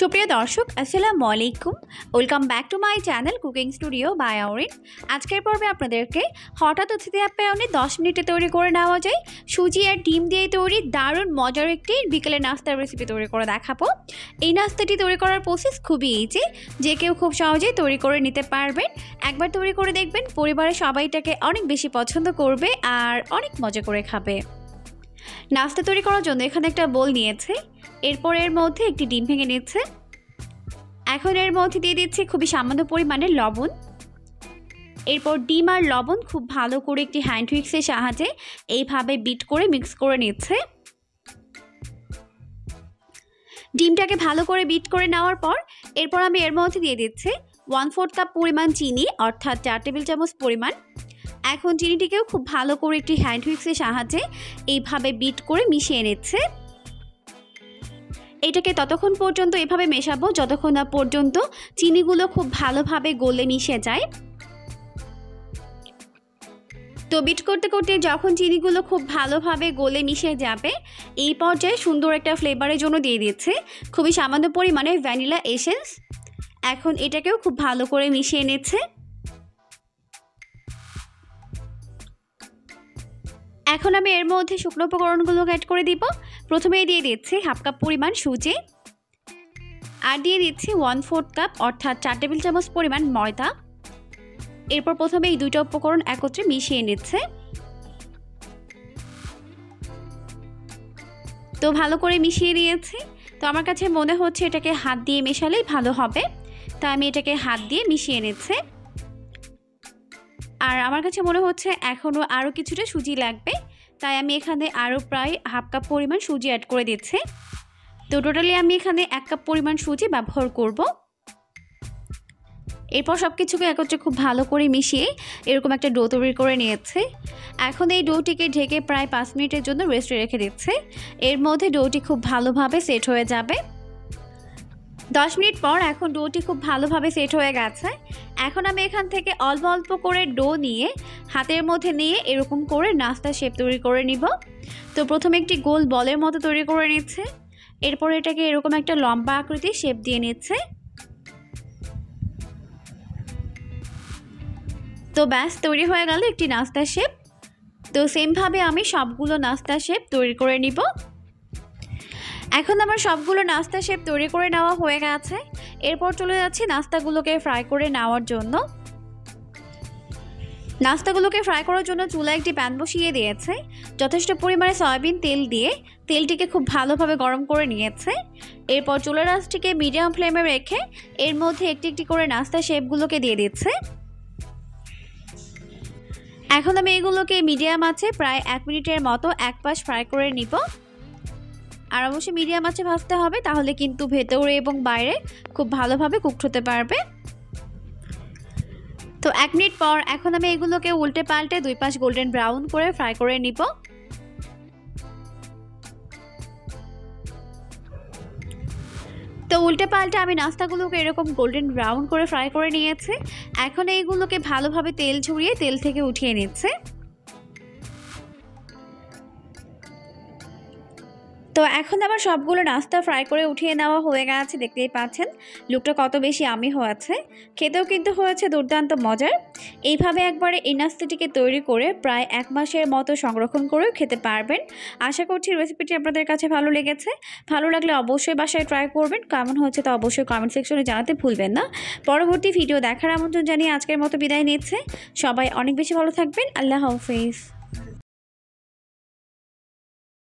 সুপ্রিয় দর্শক, আসসালামু আলাইকুম। Welcome back to my channel cooking studio by Aurin আজকের পর্বে আপনাদেরকে হঠাৎ অতিথি আপ্যায়নে দশ মিনিটে তৈরি করে নেওয়া যায়। সুজি আর ডিম দিয়ে তৈরি দারুণ মজার একটি বিকেলে নাস্তার রেসিপি তৈরি করে দেখাবো। এই নাস্তাটি তৈরি করার প্রসেস খুবই ইজি যে কেউ খুব সহজেই তৈরি করে নিতে পারবেন। একবার তৈরি করে দেখবেন, পরিবারের সবাইটাকে অনেক বেশি পছন্দ করবে আর অনেক মজা করে খাবে। নাস্তা তৈরি করার জন্য এখানে একটা বোল নিয়েছে। এরপর এর মধ্যে একটি ডিম ভেঙে নিচ্ছে। এখন এর মধ্যে দিয়ে দিচ্ছি খুবই সামান্য পরিমাণে লবণ। এরপর ডিম আর লবণ খুব ভালো করে একটি হ্যান্ড উইক্সের সাহায্যে এইভাবে বিট করে মিক্স করে নিচ্ছে। ডিমটাকে ভালো করে বিট করে নেওয়ার পর এরপর আমি এর মধ্যে দিয়ে দিচ্ছি ওয়ান ফোর্থ কাপ পরিমাণ চিনি, অর্থাৎ চার টেবিল চামচ পরিমাণ এখন চিনিটিকেও খুব ভালো করে একটি হ্যান্ড হুইক্সের সাহায্যে এইভাবে বিট করে মিশিয়ে নিচ্ছে। এটাকে ততক্ষণ পর্যন্ত এভাবে মেশাবো যতক্ষণ না পর্যন্ত চিনিগুলো খুব ভালোভাবে গলে মিশে যায়। তো বিট করতে করতে যখন চিনিগুলো খুব ভালোভাবে গলে মিশে যাবে, এই পর্যায়ে সুন্দর একটা ফ্লেভারের জন্য দিয়ে দিচ্ছে। খুবই সামান্য পরিমাণে ভ্যানিলা এসেন্স। এখন এটাকেও খুব ভালো করে মিশিয়ে নিচ্ছে। এখন আমি এর মধ্যে শুকনো উপকরণগুলো অ্যাড করে দিব। প্রথমেই দিয়ে দিচ্ছি হাফ কাপ পরিমাণ সুজি। আর দিয়ে দিচ্ছি ওয়ান ফোর্থ কাপ অর্থাৎ চার টেবিল চামচ পরিমাণ ময়দা। এরপর প্রথমে এই দুইটা উপকরণ একত্রে মিশিয়ে নিচ্ছে। তো ভালো করে মিশিয়ে নিয়েছি। তো আমার কাছে মনে হচ্ছে এটাকে হাত দিয়ে মেশালেই ভালো হবে। তো আমি এটাকে হাত দিয়ে মিশিয়ে নিচ্ছে। আর আমার কাছে মনে হচ্ছে এখনও আরও কিছুটা সুজি লাগবে, তাই আমি এখানে আরও প্রায় হাফ কাপ পরিমাণ সুজি অ্যাড করে দিচ্ছি। তো টোটালি আমি এখানে এক কাপ পরিমাণ সুজি ব্যবহার করব। এরপর সব কিছুকে একত্রে খুব ভালো করে মিশিয়ে এরকম একটা ডো তৈরি করে নিয়েছে। এখন এই ডোটিকে ঢেকে প্রায় পাঁচ মিনিটের জন্য রেস্টে রেখে দিচ্ছে। এর মধ্যে ডোটি খুব ভালোভাবে সেট হয়ে যাবে। দশ মিনিট পর এখন ডোটি খুব ভালোভাবে সেট হয়ে গেছে। এখন আমি এখান থেকে অল্প অল্প করে ডো নিয়ে হাতের মধ্যে নিয়ে এরকম করে নাস্তা শেপ তৈরি করে নিব। তো প্রথমে একটি গোল বলের মতো তৈরি করে নিচ্ছে। এরপর এটাকে এরকম একটা লম্বা আকৃতির শেপ দিয়ে নিচ্ছে। তো ব্যাস, তৈরি হয়ে গেল একটি নাস্তা শেপ। তো সেমভাবে আমি সবগুলো নাস্তা শেপ তৈরি করে নিব। এখন আমার সবগুলো নাস্তা শেপ তৈরি করে নেওয়া হয়ে গেছে। এরপর চলে যাচ্ছি নাস্তাগুলোকে ফ্রাই করে নেওয়ার জন্য। নাস্তাগুলোকে ফ্রাই করার জন্য চুলা একটি প্যান বসিয়ে দিয়েছে। যথেষ্ট পরিমাণে সয়াবিন তেল দিয়ে তেলটিকে খুব ভালোভাবে গরম করে নিয়েছে। এরপর চুলার রাসটিকে মিডিয়াম ফ্লেমে রেখে এর মধ্যে একটি একটি করে নাস্তা শেপগুলোকে দিয়ে দিচ্ছে। এখন আমি এগুলোকে মিডিয়াম আছে প্রায় এক মিনিটের মতো এক পাশ ফ্রাই করে নিব। আর অবশ্যই মিডিয়াম আছে ভাজতে হবে, তাহলে কিন্তু ভেতরে এবং বাইরে খুব ভালোভাবে কুকড হতে পারবে। তো এক মিনিট পর এখন আমি এগুলোকে উল্টে পাল্টে দুই পাশ গোল্ডেন ব্রাউন করে ফ্রাই করে নিব। তো উল্টে পাল্টে আমি নাস্তাগুলোকে এরকম গোল্ডেন ব্রাউন করে ফ্রাই করে নিয়েছি। এখন এইগুলোকে ভালোভাবে তেল ঝরিয়ে তেল থেকে উঠিয়ে নিচ্ছে। তো এখন আমার সবগুলো নাস্তা ফ্রাই করে উঠিয়ে নেওয়া হয়ে গেছে, দেখতেই পাচ্ছেন। লুকটা কত বেশি আমি হয়েছে। খেতেও কিন্তু হয়েছে দুর্দান্ত মজার। এইভাবে একবারে এই নাস্তাটিকে তৈরি করে প্রায় এক মাসের মতো সংরক্ষণ করেও খেতে পারবেন। আশা করছি রেসিপিটি আপনাদের কাছে ভালো লেগেছে। ভালো লাগলে অবশ্যই বাসায় ট্রাই করবেন। কেমন হচ্ছে তো অবশ্যই কমেন্ট সেকশনে জানাতে ভুলবেন না। পরবর্তী ভিডিও দেখার আমন্ত্রণ জানিয়ে আজকের মতো বিদায় নিচ্ছে। সবাই অনেক বেশি ভালো থাকবেন। আল্লাহ হাফিজ।